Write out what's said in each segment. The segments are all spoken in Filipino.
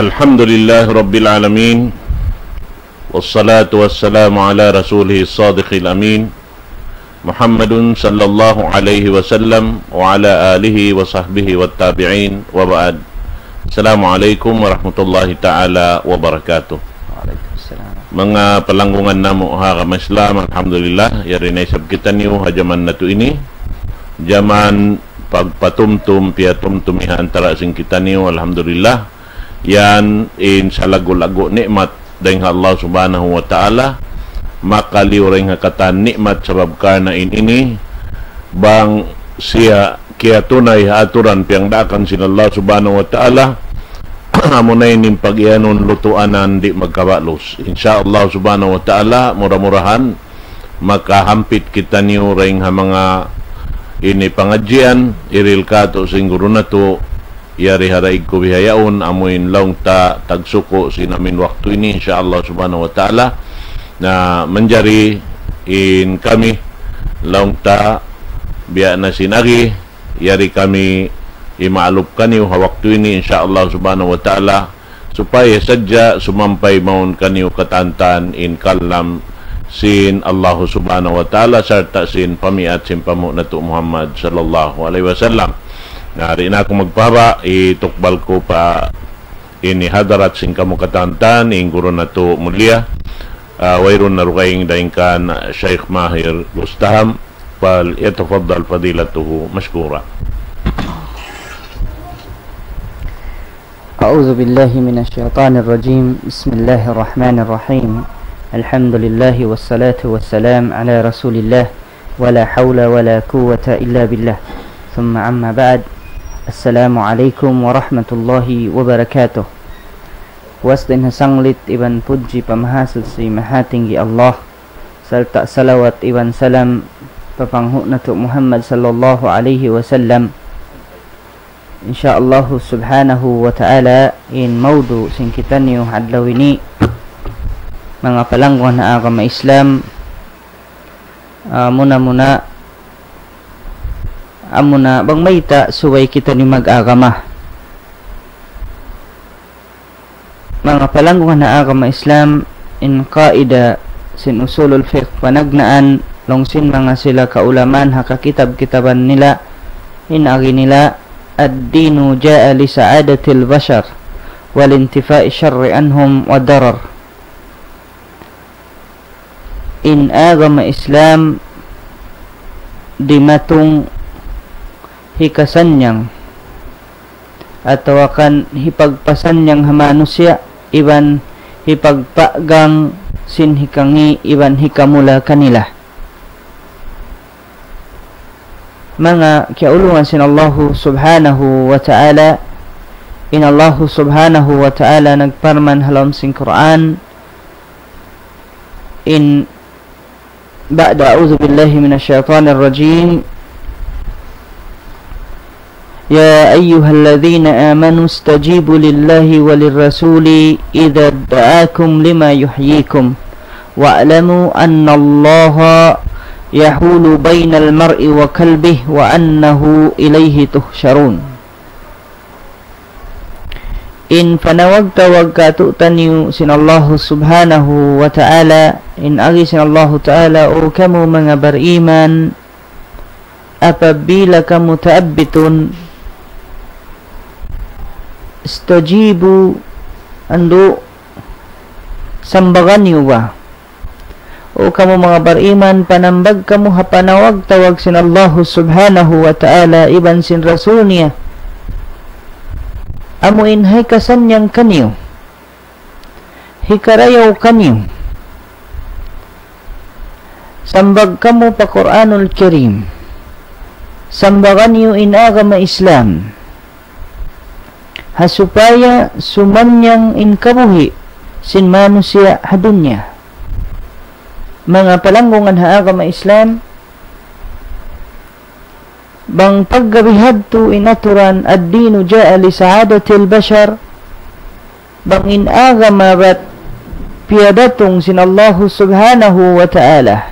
الحمد لله رب العالمين والصلاة والسلام على رسوله الصادق الأمين محمد صلى الله عليه وسلم وعلى آله وصحبه والتابعين وبعد السلام عليكم ورحمة الله تعالى وبركاته mga palanggungan namo ha ka Islam alhamdulillah yari na isab kita niyo hajaman na to ini jaman pagpatumtum piatumtumihan antara sing kita niyo alhamdulillah yan in sa lago-lago nikmat dahil Allah subhanahu wa ta'ala. Makaliw rin nga katan nikmat sabab karna in ini. Bang siya kaya tunay aturan piyang dakan sin Allah subhanahu wa ta'ala. Amo na ining pag-ianon lutuanan di magkabalos. Insya Allah subhanahu wa ta'ala, mura-murahan, makahampit kita niyo ring ha mga ini pangadjian, iril ka to siguro na to, yari haraig ko bihayaon, amoin laong ta tagsuko sinamin waktu ini, insya Allah subhanahu wa ta'ala, na manjari in kami, laong ta biya na sinagi, yari kami imaalup kaniyo waktu ini insyaallah subhanahu wa taala. Supaya sadya sumampay maun kaniyo katantan in kalam sin Allah subhanahu wa taala sarta sin pamiat sin pamu Muhammad sallallahu alaihi wasallam na ako magpaba itukbal ko pa ini hadarat sin kamo katantan in guro nato mulia uh, wayron na rukaing daingkan Sheikh Mahir Gustaham fal yatafaddal fadilatuhu mashkura أعوذ بالله من الشيطان الرجيم بسم الله الرحمن الرحيم الحمد لله والصلاة والسلام على رسول الله ولا حول ولا قوة إلا بالله ثم أما بعد السلام ورحمة الله وبركاته Wasdin hasanglit iban puji pamahasil si mahatinggi Allah Salta salawat iban salam Papanghu na to Muhammad sallallahu alaihi wasallam insyaallah subhanahu wa ta'ala in maudu sing kita niyo adlaw ini mga palangguan na agama Islam uh, muna muna amuna bang mayta suway kita ni mag-agama. Mga palangguhan na agama Islam in qaida sin usulul fiqh panagnaan longsin mga sila kaulaman hakakitab-kitaban nila inagi nila ad-dinu jaa li sa'adatil bashar wal intifa'i syarri anhum wa darar. In agama Islam dimatung Hikasan yang atau akan hipagpasanyang manusia iban hipagpagang sin hikangi iban hikamula kanila mga kaulungan sin Allah subhanahu wa ta'ala in Allah subhanahu wa ta'ala nagparman halam sin Quran in ba'da a'udhu billahi minasyaitanir rajim يا أيها الذين آمنوا استجيبوا لله وللرسول إذا دعاكم لما يحييكم. واعلموا أن الله يحول بين المرء وكلبه وأنه إليه تحشرون. إن فنوغت وغت تنيو سن الله سبحانه وتعالى إن أغي سن الله تعالى أو كم من بر إيمان أببيلك ಇಸ್ತಜೀಬು ಅಂದು sambagan niwa. O kamu mga bariman, panambag kamu hapanawag tawag sin Allah subhanahu wa ta'ala iban sin Rasul niya. Amo inhay kasanyang kaniyo. Hikarayaw kaniyo. Sambag kamu pa Quranul Karim. Sambagan niyo inagama Islam. Islam hasupaya sumanyang inkabuhi sin manusia hadunya. Mga palanggungan haagama Islam bang paggabihad tu inaturan ad-dinu ja'a li sa'adatil bashar bang inagama rat piyadatong sin Allah subhanahu wa ta'ala.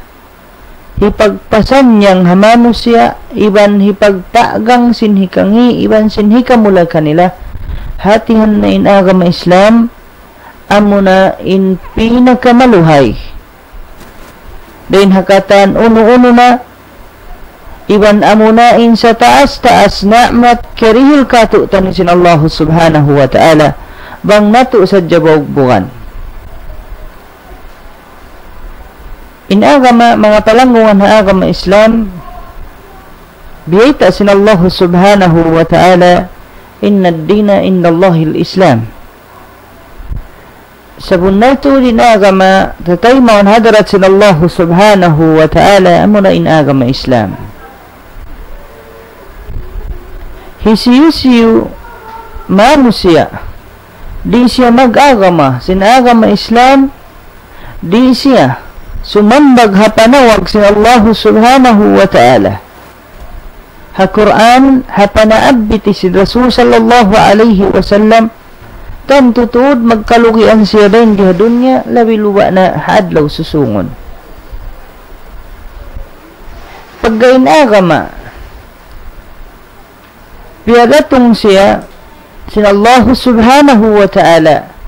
Hipagpasan niyang hamano iban hipagtagang sinhikangi iban sinhikamula kanila hatihan na in agama Islam amo na in pinakamaluhay din hakatan uno-uno na iwan amo na in sa taas-taas na'mat karihil kato tanisin Allah subhanahu wa ta'ala bang nato sa jabog buwan. In agama mga palangungan ha agama Islam biyayta sin Allah subhanahu wa ta'ala inna ad-dina inda Allahil Islam sabun na ito din agama tatay maun hadarat sin Allah subhanahu wa ta'ala amo na in agama Islam hisiyusiyu manusia di siya mag-agama sin agama Islam di siya sumambag hapanawag si Allah subhanahu wa ta'ala. Ha Quran hapanaabiti si Rasul sallallahu alaihi wasallam tan tutud magkalugian siya din di dunya labi luwa na hadlaw susungon. Paggain agama piyagatong siya sin Allah subhanahu wa ta'ala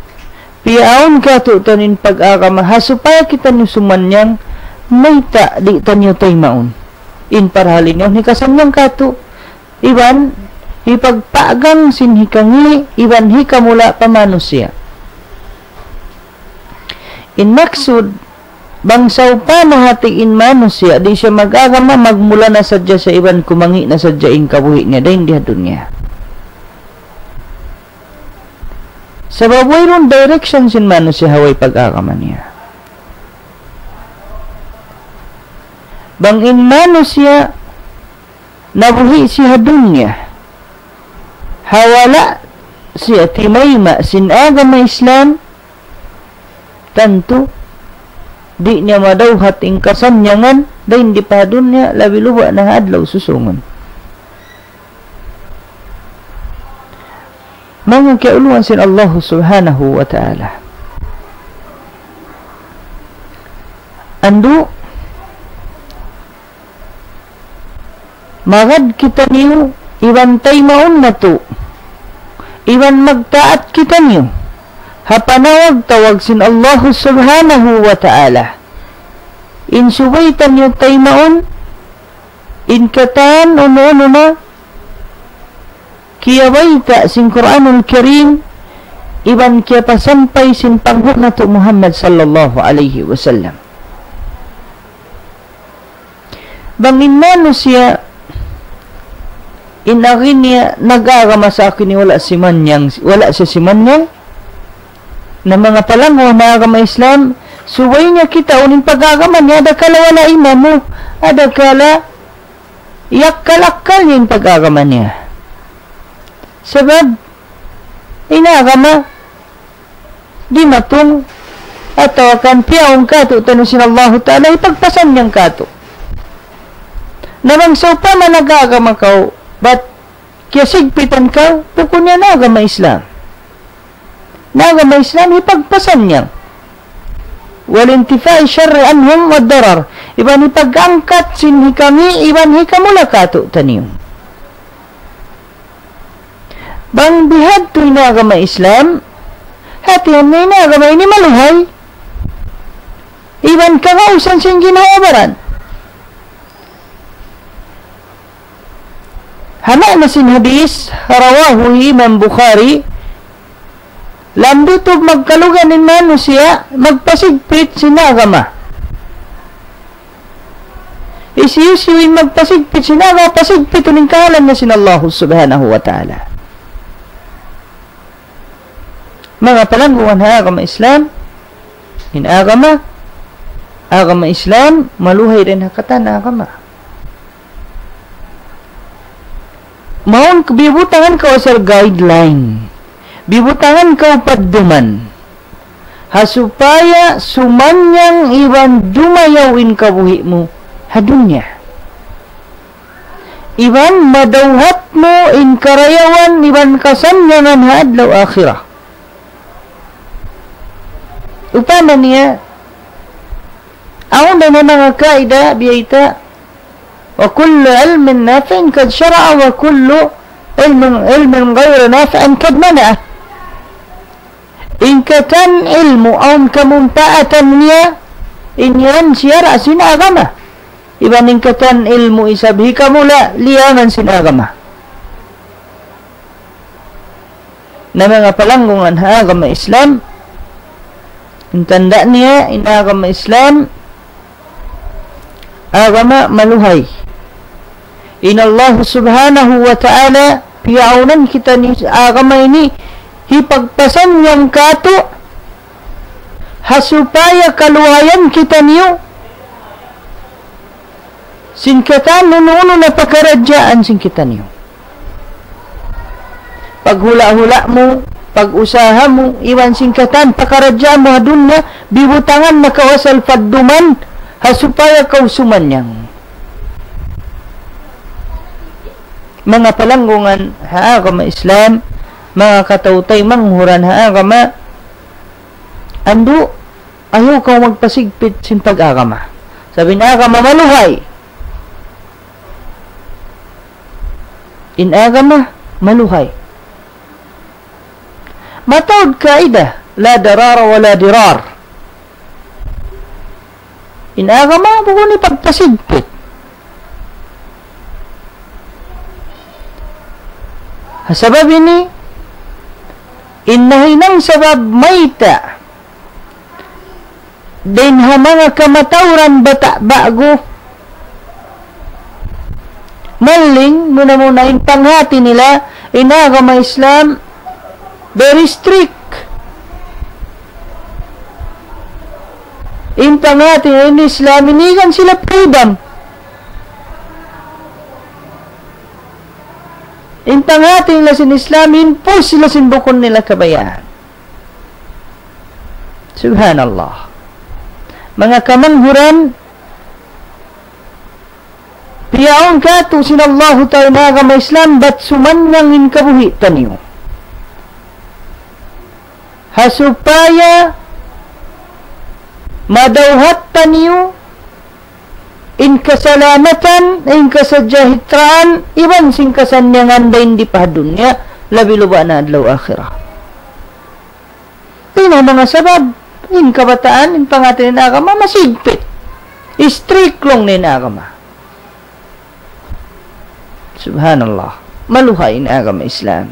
Piyaon ka to tanin pag-agama hasupaya kita ni sumanyang may ta di tanyo tay maun. In parhalin yun hikasanyang ka to. Iban ipagpagang sinhikangi iban hikamula pamanusya. In maksud bangsaw pa mahatiin manusya di siya mag-agama magmula na sadya sa iban kumangi na sadya in kabuhi niya dahin diha dunya. Sa ron direction sin mano si Haway pag-akaman niya. Bangin mano siya nabuhi siya dunya. Hawala siya timayma sin agama Islam tanto di niya madawhat ing kasanyangan dahil di pa dunya labi luwa na adlaw susungon. mga kauluan sin Allah subhanahu wa ta'ala. Ando, magad kita niyo, iwan tay maun na to, iwan magtaat kita niyo, hapanawag tawag sin Allah subhanahu wa ta'ala. Insubay niyo tay maun, inkatan uno-uno na, kiyawaita sin Quranul Karim. Iban kia pasampay sin panghut na to Muhammad sallallahu alaihi wasallam. Bangin mano siya inagin niya nagagama sa akin ni wala si Manyang wala siya si Manyang. Na mga palango na Islam. Suway niya kita unin pagagama niya adakala wala imamo adakala yakkalakal niya yung pagagama niya. Sebab inagama di matun atau akan piyaong kato tanusin Allah Ta'ala ipagpasan niyang kato. Namang sa pa managagama kau but kaya sigpitan ka pukun niya nagama Islam. Nagama Islam ipagpasan niyang walintifai syarri anhum wad darar. Iban ipagangkat sinhi kami iban hikamula kato taniyong bang bihad to inagama Islam hatihan na inagama ini maluhay. Iban kangausan siyang ginawabaran hana na sin hadis rawahu Imam Bukhari. Lambutog magkalugan in mano siya magpasigpit sinagama isiyusiwin magpasigpit sinaga pasigpit uning kahalan na sin Allah subhanahu wa ta'ala. Mga palangguan ha agama Islam? In agama? Agama Islam maluhay rin hakatan agama Maun bibutangan kau asal guideline. Bibutangan kau ha Hasupaya sumanyang Iwan dumayawin kabuhimu hadunya. Iban madawhatmu in karayawan iban kasanyanan hadlaw akhirah. Upama niya, Aun dengan mga kaida biyaita وكل علم نافع قد شرع وكل علم علم غير نافع قد منع. إن كان علم أو كمنطقة نيا إن ينشي رأس أغمى. إذا إن كان علم إسابه كملا ليا من سن أغمى نما نفلنغون أنها أغمى إسلام. إن تندأني إن أغمى إسلام أغمى ملوهي in Allah subhanahu wa ta'ala piyaunan kita ni agama ini hipagpasan yang kato. Hasupaya kaluhayan kita niyo. Singkatan nununo na pakaradyaan singkita niyo. Paghula-hula mo pag-usaha mo iwan singkatan pakaradyaan mo hadun na bibutangan na kawasal padduman hasupaya kausuman niyang mga palanggungan ha kama Islam. Mga katautay manghuran ha agama ando ayaw ka magpasigpit sin pag-agama. Sabi na agama maluhay. In agama maluhay. Matawad kaida la darara wala dirar. In agama buko ni pagpasigpit sabab ini innahinang sabab mayta din ha mga kamatauran bata bago. Maling muna muna in panghati nila inaga Islam very strict. In panghati in Islam inigan sila freedom Intang ating lasin Islamin po sila sinbukon nila kabayaan. Subhanallah. Mga kamanghuran, piyaon ka to sinallahu tayo na kama Islam, bat sumanyang inkabuhi taniyo. Hasupaya, madawhat taniyo, in kasalamatan in kasajahitraan iban sing kasanyangan da hindi pa dunya labi luba na adlaw akhirah. Ino mga sabab in kabataan in pangatin na agama masigpit. Strict long ni agama subhanallah maluhay na agama islam.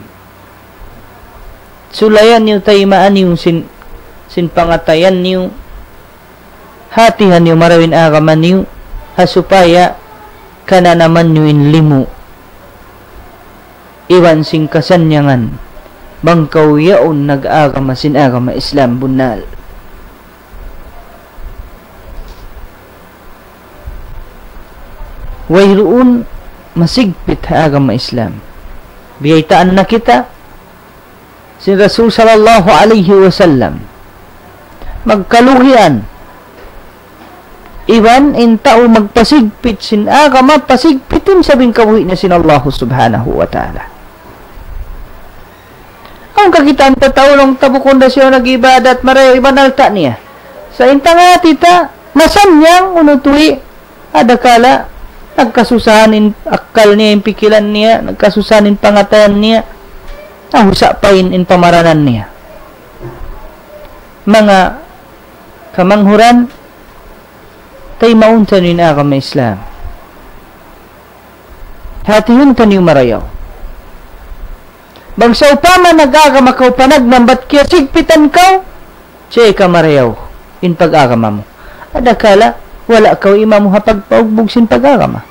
Sulayan niyo tayo maan yung sin sin pangatayan niyo hatihan niyo marawin agama niyo hasupaya kana naman yung limu. Iwan sing kasanyangan bangkaw yaon nag-agama sin agama Islam bunal. Wayroon masigpit ha agama Islam. Biyaitaan na kita si Rasul sallallahu alaihi wasallam magkaluhian Iwan in tao magpasigpit sin agama pasigpitin sabing kabuhi na sin Allah subhanahu wa ta'ala. Ang kakitaan ta tao long tabukon na siya nag-ibadat maray ibanalta niya. Sa intanga tita masanyang unutui adakala nagkasusahanin akal niya yung pikilan niya nagkasusahanin pangatayan niya nahusa pa in, in pamaranan niya mga kamanghuran tay maunta ni na may Islam. Hati yun taniyo marayaw. Bagsaw pa man nagagamakaw panag nambat kaya sigpitan kaw, siya ka marayaw in pag-agama mo. Adakala, wala kaw ima mo hapagpaugbog sin pag-agama.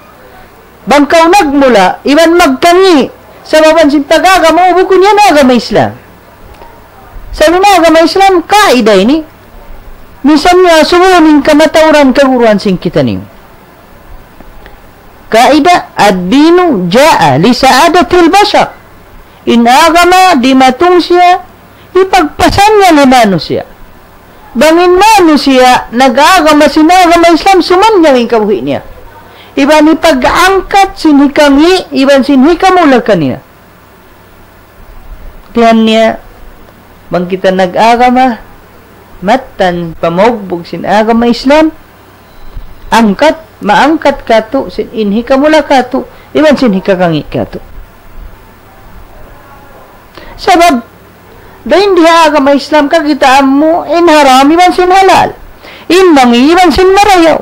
Bangkaw nagmula, iman magkangi, sa mabansin pag-agama, ubukon yan agama Islam. Sabi na agama Islam, kaida ini, Misalnya sumunin kamatauran kaguruan sing kita niyo. Kaida ad-dinu jaa li saadatil bashar. In agama di matung siya ipagpasan niya ni manusia. Bangin manusia nag-agama sinagama Islam suman niya ng kabuhi niya. Iban ipag-angkat sinhikangi, iban sinhikamula kanina. Tiyan niya, bang kita nag-agama, matan pamogbog sin agama Islam angkat maangkat kato sin inhi kamula kato iban sin hikakangi kato Sabab, dahil hindi agama Islam ka kita mo, in haram iban sin halal. In mangi iban sin marayaw.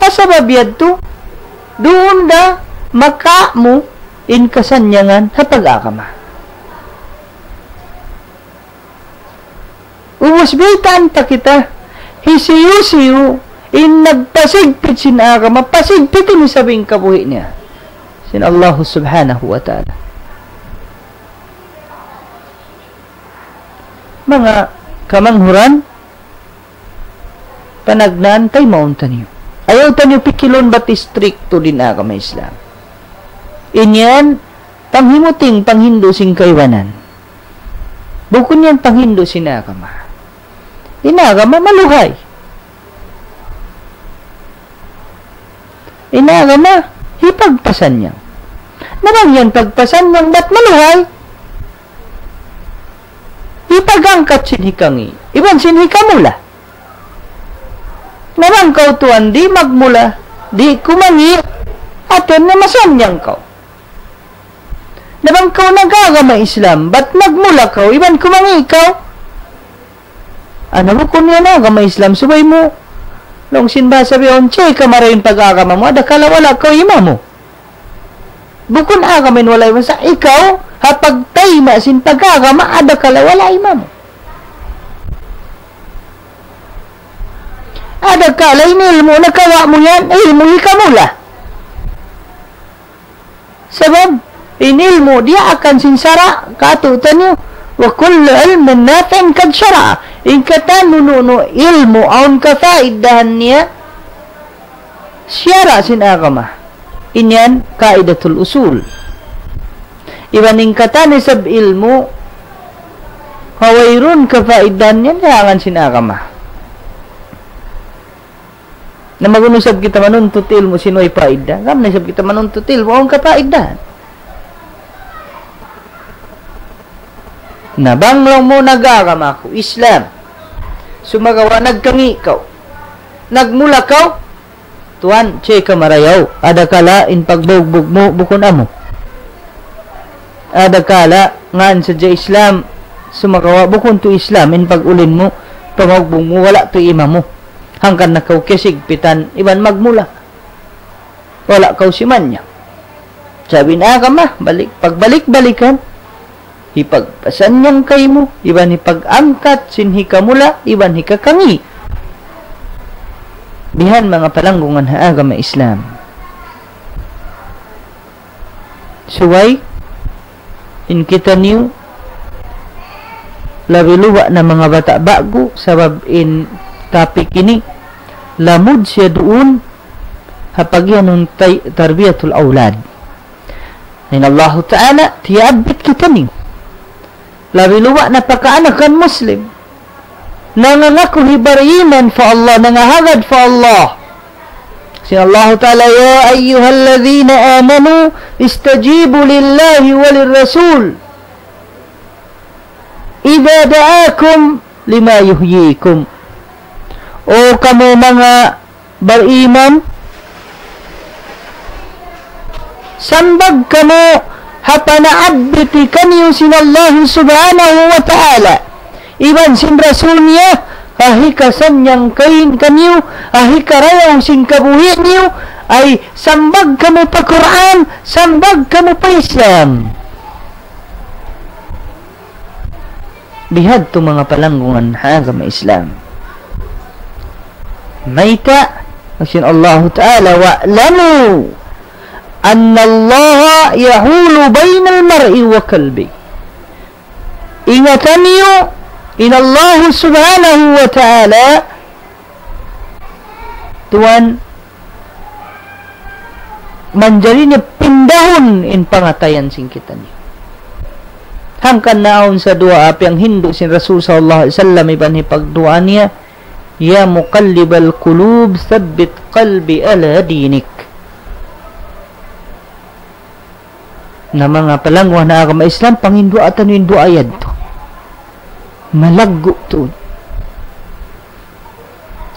Asabab yadto, doon da maka mo in kasanyangan sa pag-agama. Umusbitan ta kita, hisiyo-siyo, in nagpasigpit sin agama, pasigpit ini sabing kabuhi niya. Sin Allah subhanahu wa ta'ala. Mga kamanghuran, panagnan tay maunta niyo. Ayaw tanyo pikilon ba't stricto din agama Islam. Inyan, panghimuting panghindo sing kaiwanan. Bukun yan panghindo sinagama. Inagama maluhay. Inagama, hipagpasan niya. Narang yan pagpasan niyang ba't maluhay? Ipagangkat sinhikangi. Iban sinhikamula. Narang kau tuan di magmula. Di kumangi. Aton na masanyang kau. Nabang kau nagagama Islam, ba't magmula kau? Iban kumangi ikaw? Ano mo kung yan agama Islam, subay mo. Long sinba sabi on, che, kamara yung pag-agama mo, ada kala wala kau ima mo. Bukun agamin wala ima sa ikaw, hapag tayo masin pag-agama, ada kala wala ima mo. Ada kala ilmu, nakawa mo yan, ilmu hikamula. Sebab, inilmu dia akan sinsara katutan niyo wa kullu ilmin nafi'in kad syara in kata nuno ilmu aun kafaidahan niya syara sin agama. Inyan kaidatul usul. Ibaning kata ni sab ilmu hawairun kafaidahan niya jangan sin agama. Na magunusab kita manuntut ilmu sinoy paida kam na sab kita manuntut ilmu aun kafaidahan Nabanglong mo nagagama ko, Islam. Sumagawa nagkangi ikaw. Nagmula ka, tuan, che ka marayaw. Ada kala in pagbugbog mo, bukon amo. Ada kala, ngan sa Islam, sumagawa, bukon to Islam, in pagulin mo, pamagbog mo, wala to ima mo. Hangkan na kaw kisig pitan, iban magmula. Wala kaw si manya. Sabi na ka ma, balik, pagbalik-balikan, ipagpasan niyang kay mo, iban ipag-angkat, sinhi kamula, iban hikakangi. Bihan mga palanggungan ha agama Islam. Suway, in kita niyo, labiluwa na mga bata bago, sabab in topic ini, lamud siya doon, hapag yan ng tarbiyatul awlad. Nin Allah Ta'ala, tiyabit kita niyo Labi luwa na pagkaanakan Muslim. Nangangako hibariman fa Allah, nangahagad fa Allah. Si Allah Ta'ala, Ya ayyuhalladhina amanu, istajibu lillahi walirrasul. Ida da'akum lima yuhyikum. O kamu mga bariman, sambag kamu subhanahu wa ta'ala. Iban sin rasul niya, ahi kasanyang kain kanyo, ahi karayaw sin kabuhi niyo, ay sambag kamo pa Quran, sambag kamo pa Islam. Bihad to mga palanggungan agama Islam. Maita, Masin Allah Ta'ala, wa'lamu annallaha yahulu bainal mar'i wa kalbi ingatanio inallahu subhanahu wa ta'ala Tuhan manjarinya pindahun in pangatayan singkitan. Hangkan naon sa dua api yang Hindu sin Rasul sallallahu alaihi wasallam iban hipagdua niya, Ya muqallibal qulub tsabbit qalbi ala dinik. Na mga palangwa na agama Islam pangindu atan yung ayad to malaggo to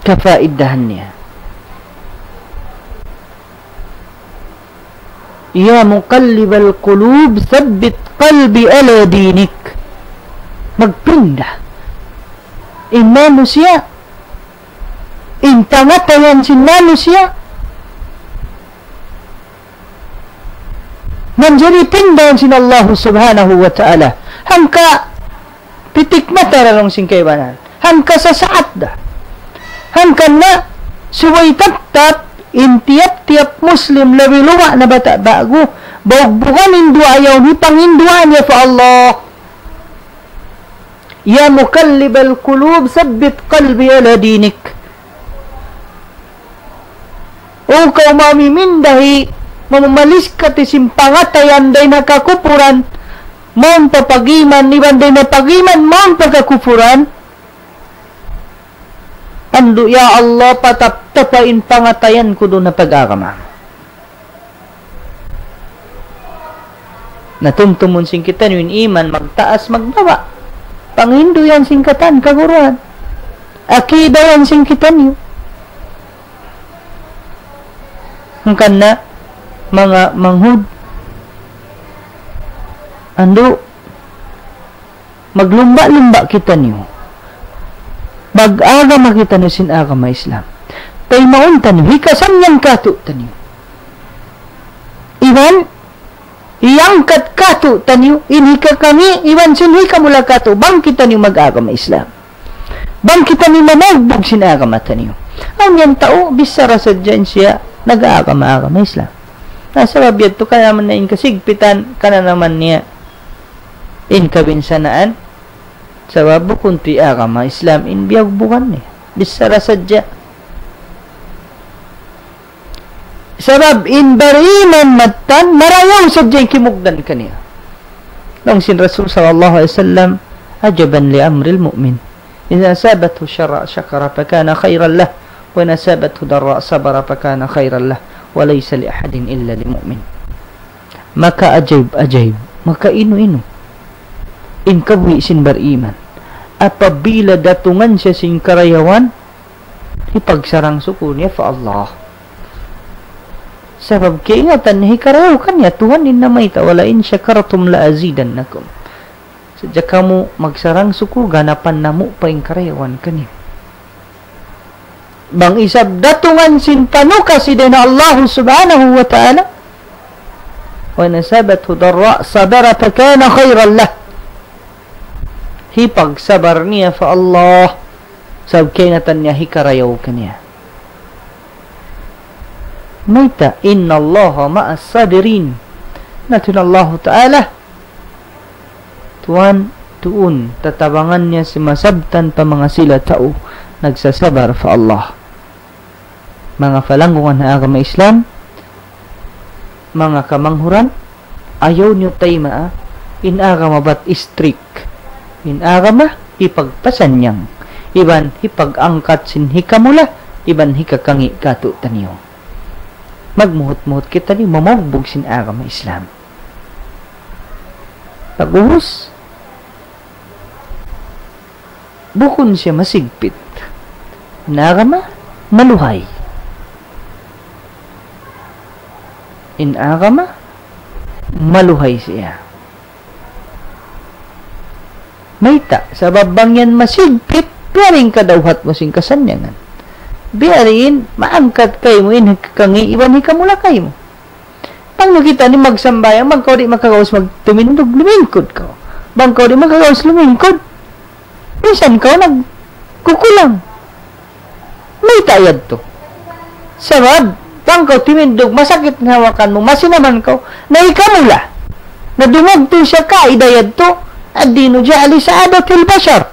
kapaidahan niya Ya muqallibal qulub, thabbit qalbi ala dinik. Magpindah. In manusia. In tangatayan sin manusia. Menjadi pindahan sin Allah subhanahu wa ta'ala. Hangka pitik mata rarong singkaibanan. Hangka sa saat dah. Hangka na suway tap in tiap-tiap Muslim lebih luwak na bata bago bukan indu ayaw ni panginduan ya fa Allah Ya mukallib al-qulub sabbit qalbi ala dinik O kau mamimindahi mamalis ka ti simpangatayan day nakakupuran mon papagiman ni banday na pagiman mon pagkakupuran Ando ya Allah patap-tapain pangatayan ko doon na pag-agama. Natumtumon sing kita yung iman, magtaas, magbawa. Panghindo yan singkatan, kaguruan. Akida yan sing kita niyo. Ang kana, mga manghud. Ando, maglumba-lumba kita niyo mag-aga makita no sin aga ma Islam. Tay maun tani hikasan yang katu tani. Iwan iangkat katu tani inhika kami iwan sin hika mula katu bang kita ni mag-aga ma Islam. Bang kita ni managbog sin aga ma tani. Ang yan tao bisara sa dyan siya nag-aga ma aga ma Islam. Nasa babiyad to kaya man na in kasigpitan kana naman niya in kabinsanaan Sababu kunti agama Islam in biyag bukan ni. Bisara sadya. Sabab in bariman matan marayaw sadya kimugdan kaniya. Nung sin Rasul sallallahu alaihi wasallam ajaban li amril mu'min. إذا أصابته شر شكر فكان خيرا له وإن أصابته ضراء صبر فكان خيرا له walaysa li ahadin illa li mu'min. Maka ajaib ajaib. Maka inu inu In ingkawi sin beriman. Apabila datungan siya sing karayawan ipagsarang suku niya fa Allah. Sebab keingatan niya karayaw kan ya Tuhan innamaita wala in syakartum la azidannakum. Sejak kamu magsarang suku ganapan namu paing karayawan kaniya bang isab datungan sin panuka si din Allah subhanahu wa ta'ala. Wa nasabathu darra sabara fa kana khayran lahu hipag sabar niya fa Allah. Sab kainatan niya hikarayaw kaniya Maita inna Allah ma'as sabirin natin Allah Ta'ala. Tuan tuun tatabangan niya si masabtan pa mga sila tao nagsasabar fa Allah mga falanggungan na agama Islam. Mga kamanghuran. Ayaw niyo tayo maa in agama bat strict? In agama ipagpasan niyang. Iban hipag-angkat sin hikamula iban hikakangi kato taniyo magmuhot-muhot kita ni mamagbog sin agama Islam. Paguhos bukon siya masigpit. Nagama maluhay in agama maluhay siya Mayta, sa babang yan masigpit, biyaring kadawhat mo sing kasanyangan. Biyarin, maangkat kay mo, in kangi, iwan ka mula kay mo. Pang nakita ni magsambayang, magkaw di makagawas magtumindog, lumingkod ka. Bangkaw di makagawas lumingkod. Minsan ka, nagkukulang. May tayad to. Sabab, Tang ko timindog, masakit ng hawakan mo, masinaman ko, na ikamula. Nadungog to siya ka, idayad to, at dino dya alisa ado tilbasar.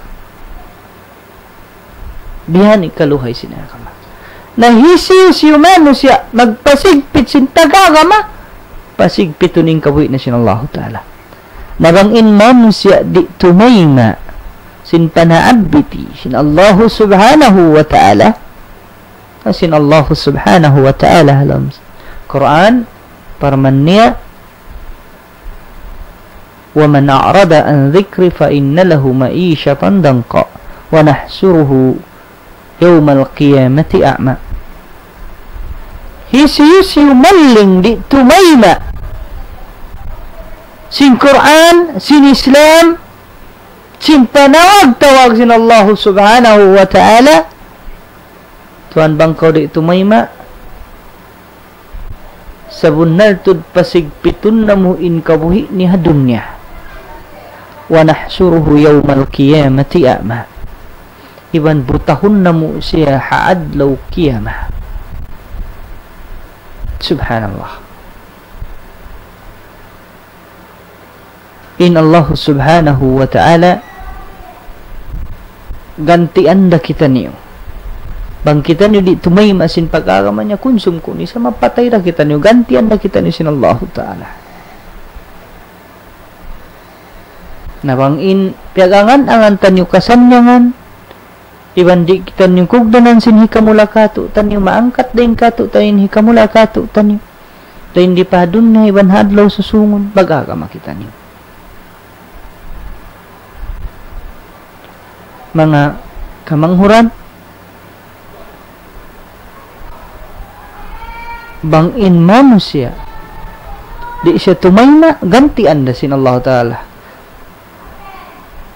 Bihan ikaluhay sinakama. Nahisiw si humano siya, magpasigpit sintagagama, pasigpito ning kawi na sinallahu ta'ala. Nabangin man siya di tumayma, sin panaabiti, sin Allahu subhanahu wa ta'ala, sin Allah Subhanahu wa Ta'ala halam. Quran, parman niya, ومن أعرض عن ذكر فإن له معيشة ضنقا ونحشره يوم القيامة أعمى Hisi-hisi maling di tumayma sin Quran sin Islam sin panawag tawag sin Allah subhanahu wa ta'ala tuan bangkaw di tumayma sa bunar tud pasigpitun na mo in kabuhi ni hadunya wa nahsuruhu yawmal qiyamati a'ma. Iban butahun na mo siya haadlaw kiyama subhanallah. In Allah subhanahu wa ta'ala gantian da kita niyo bang kita niyo di tumay masin pag-agama niya konsum ko ni sa mapatay ra kita niyo gantian da kita niyo sin Allah ta'ala na bang in piagangan ang tanyo kasanyangan Iban di kita niyo kugdanan sin hikamula kato tanyo maangkat din kato tayin hikamula kato tanyo. Tayin di pa dun na iban hadlaw susungon bagaga makita niyo. Mga kamanghuran bangin manusia. Di isya tumaina ganti anda sin Allah Ta'ala.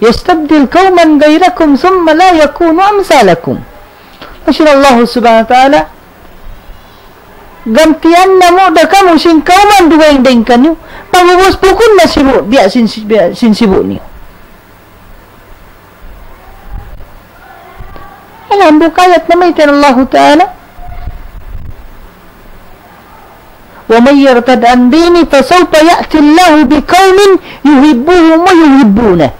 Yastabdil kauman gairakum thumma la yakunu amsalakum. Masya Allah Subhanahu Wa Ta'ala gantian namu dah kamu sin kauman dua yang dengkan ni. Pangubus pukun na sibuk biak sin, biak sin sibuk ni. Alam bukayat nama Allah Ta'ala. ومن يرتد عن ديني فسوف يأتي الله بقوم يحبهم ويحبونه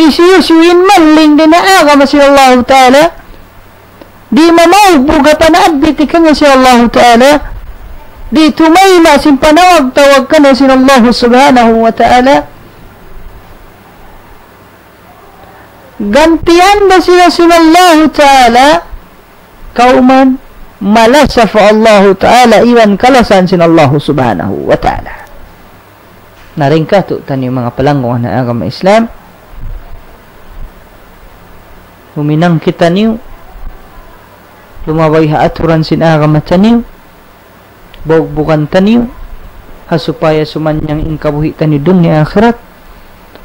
Isiyusuin maling din na aga si Allah Ta'ala. Di mamaw buga panaabit ka si Allah Ta'ala. Di tumay masin panawag tawag ka na Allah Subhanahu wa Ta'ala. Gantian ba sila si Allah Ta'ala? Kauman malasaf Allah Ta'ala iwan kalasan sin Allah Subhanahu wa Ta'ala. Naringka to tani mga palangong na agama Islam huminang kita niyo lumaway aturan sinaga mata niyo bogbukan taniyo hasupaya sumanyang ingkabuhi tani dunya akhirat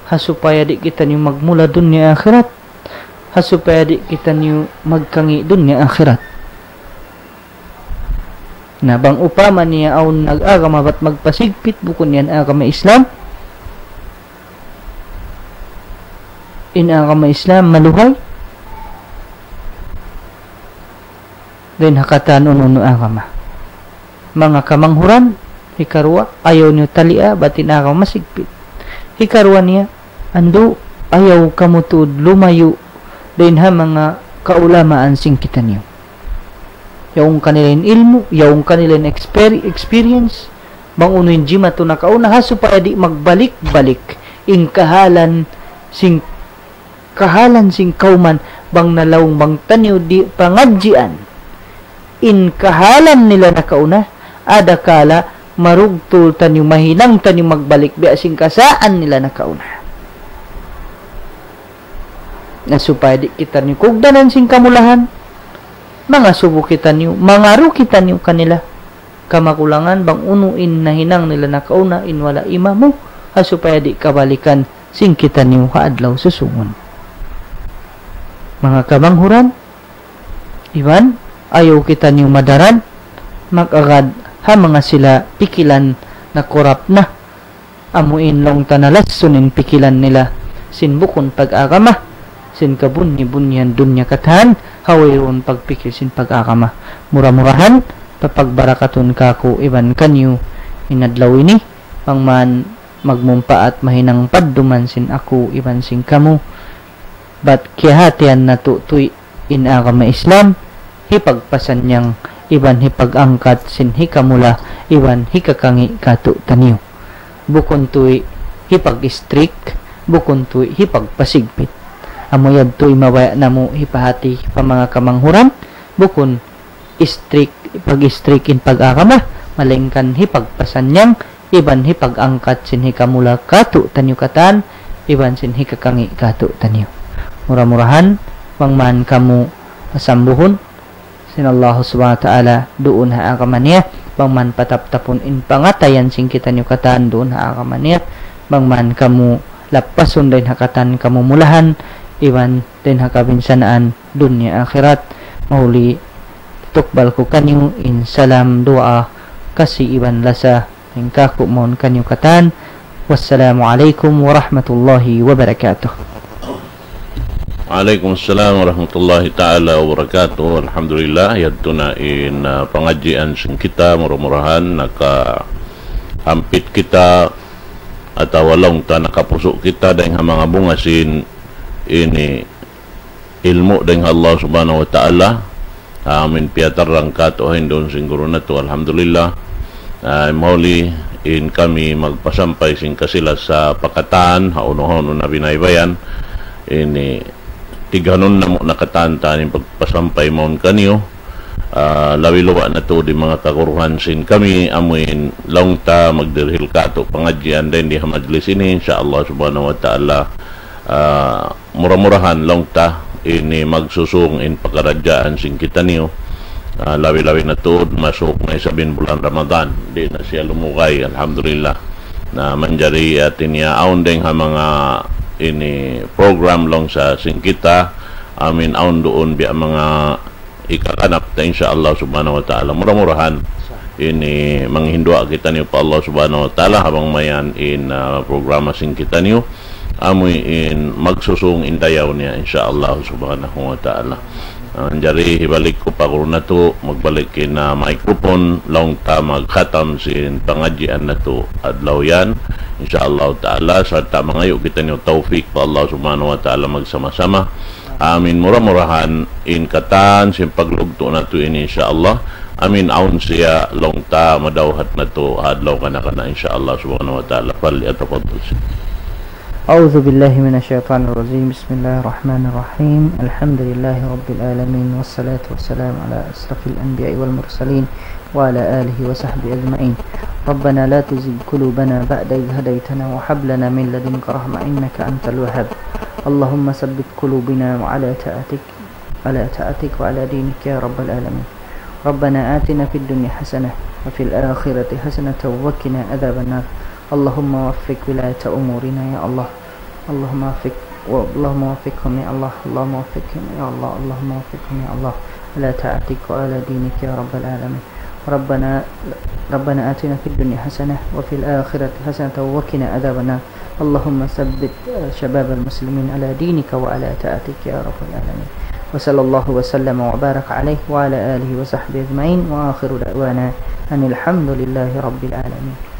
hasupaya di kita niyo magmula dunya akhirat hasupaya di kita niyo magkangi dunya akhirat na bang upama niya aun nag-agama ba't magpasigpit bukon yan agama Islam? In agama Islam maluhay? Din hakatan ununo agama mga kamanghuran hikarwa ayaw niyo talia batin agaw masigpit? Hikarwa niya ando ayaw kamutud lumayo. Din ha mga kaulamaan sing kita niyo yung kanilang ilmu yung kanilang experience. Bang unuin jima to nakauna. Ha supaya di magbalik-balik. Ing kahalan sing kahalan sing kauman bang nalawang bang tanyo di pangadjian. In kahalan nila nakauna ada kala marugtul tan yung mahinang tan yung magbalik bi asing kasaan nila nakauna. Na supaya di kita ni kugdanan sing kamulahan mga subo kita niyo mangaru kita niyo kanila. Kamakulangan bang unuin na hinang nila nakauna in wala imamo ha supaya di kabalikan sing kita niyo haadlaw susungon mga kamanghuran iban ayaw kita niyong madaran. Magagad ha mga sila pikilan na korap na. Amuin long tanalas sunin pikilan nila. Sin bukon pag-agama sin kabun ni bunyan dunya katahan hawayron pagpikil sin pag-agama mura-murahan papagbarakaton kako iban kanyo inadlaw ini pangman magmumpa at mahinang padduman sin ako iban sin kamu bat kihatian na tutuy in agama Islam hipagpasan niyang iban hipagangkat sin hikamula iban hikakangi kato taniyo. Bukon tuy hipag-strict bukon tuy hipagpasigpit amoyad tuy mawaya na mo hipahati pa mga kamanghuran bukon strict pag-strict in pag-akama malingkan hipagpasan niyang iban hipag-angkat sin hikamula kato tanyo katan iban sin hikakangi kato tanyo. Mura-murahan pangman kamu pasambuhon sin Allah subhanahu wa ta'ala doon ha agaman niya. Bang man pataptapon in pangatayan sing kita nyo katan doon ha kamanir bang man kamu lapason din hakatan kamu mulahan iwan din hakabinsanaan dunya akhirat. Mahuli tukbal ko kanyo in salam doa. Kasi iwan lasa hingkaku mon kanyo katan. Wassalamualaikum warahmatullahi wabarakatuh. Waalaikumsalam warahmatullahi taala wabarakatuh. Alhamdulillah yadto na in uh, pangajian sing kita murah-murahan naka hampit kita atau walong ta nakapusok kita dahil mga bunga sin ini ilmu dengan Allah subhanahu wa ta'ala. Amin. Piatar rangkat o hindon siguro na to alhamdulillah. Uh, mauli in kami magpasampay sing kasila sa pakatan hauno-hauno na binaybayan ini tiganon na mo nakatanta ni pagpasampay maun kanyo. Uh, lawi-luwa na to di mga kakuruhan sin kami. Amuin long ta magdirhil ka to pangadyan din di hamadlis ini insyaallah subhanahu wa ta'ala uh, murah-murahan long ta ini magsusung in pagkaradyaan sin kita niyo. Uh, lawi-lawi na to masuk na isabin bulan Ramadan. Di na siya lumukay alhamdulillah. Na manjari atin ya aon ding ha mga ini program long sa singkita amin aun doon biya mga ikakanap ta insyaallah subhanahu wa ta'ala. Murah-murahan ini manghindwa kita niyo pa Allah subhanahu wa ta'ala habang mayan in uh, programa singkita niyo amoy in magsusung indayaw niya insyaallah subhanahu wa ta'ala. Uh, jari hibalik ko pa na to magbalik na microphone long ta magkhatam sin pangadjian na to adlaw yan. Insyaallah taala sa ta mangayo kita niyo tawfik pa Allah subhanahu wa taala magsama-sama. Amin murah-murahan in katan sin paglugto na to ini insyaallah. Amin aun siya long ta madawhat na to adlaw kana kana insyaallah subhanahu wa taala. Fal yatafaddal أعوذ بالله من الشيطان الرجيم. بسم الله الرحمن الرحيم. الحمد لله رب العالمين والصلاة والسلام على أشرف الأنبياء والمرسلين وعلى آله وصحبه أجمعين. ربنا لا تزغ قلوبنا بعد إذ هديتنا وهب لنا من لدنك رحمة إنك أنت الوهاب. اللهم ثبت قلوبنا على طاعتك على طاعتك وعلى دينك يا رب العالمين. ربنا آتنا في الدنيا حسنة وفي الآخرة حسنة وقنا عذاب النار. اللهم وفق ولاية أمورنا يا الله. اللهم وفق اللهم وفقهم يا الله. اللهم وفقهم يا الله. اللهم وفقهم يا الله. على طاعتك وعلى دينك يا رب العالمين. ربنا ربنا آتنا في الدنيا حسنة وفي الآخرة حسنة وقنا عذاب النار. اللهم ثبت شباب المسلمين على دينك وعلى طاعتك يا رب العالمين. وصلى الله وسلم وبارك عليه وعلى آله وصحبه أجمعين. وآخر دعوانا أن الحمد لله رب العالمين.